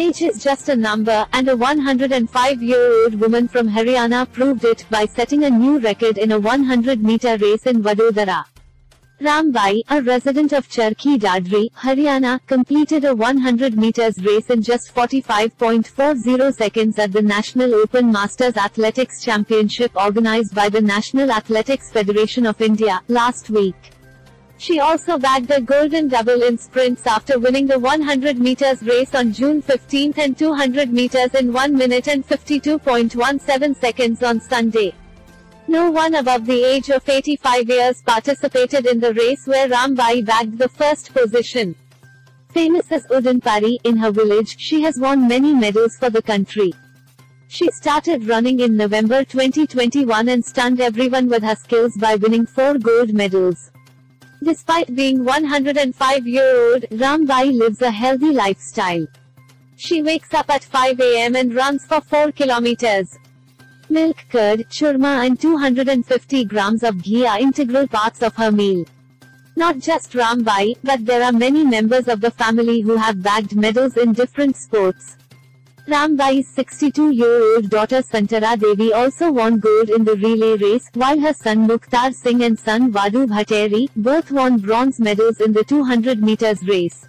Age is just a number, and a 105-year-old woman from Haryana proved it by setting a new record in a 100-meter race in Vadodara. Rambai, a resident of Charkhi Dadri, Haryana, completed a 100 meters race in just 45.40 seconds at the National Open Masters Athletics Championship organized by the National Athletics Federation of India, last week. She also bagged a golden double in sprints after winning the 100 meters race on June 15 and 200 meters in 1 minute and 52.17 seconds on Sunday. No one above the age of 85 years participated in the race where Rambai bagged the first position. Famous as Udanpari in her village, she has won many medals for the country. She started running in November 2021 and stunned everyone with her skills by winning four gold medals. Despite being 105 year old, Rambai lives a healthy lifestyle. She wakes up at 5 am and runs for 4 kilometers. Milk, curd, churma and 250 grams of ghee are integral parts of her meal. Not just Rambai, but there are many members of the family who have bagged medals in different sports. Rambai's 62-year-old daughter Santara Devi also won gold in the relay race, while her son Mukhtar Singh and son Vadu Bhatteri both won bronze medals in the 200 meters race.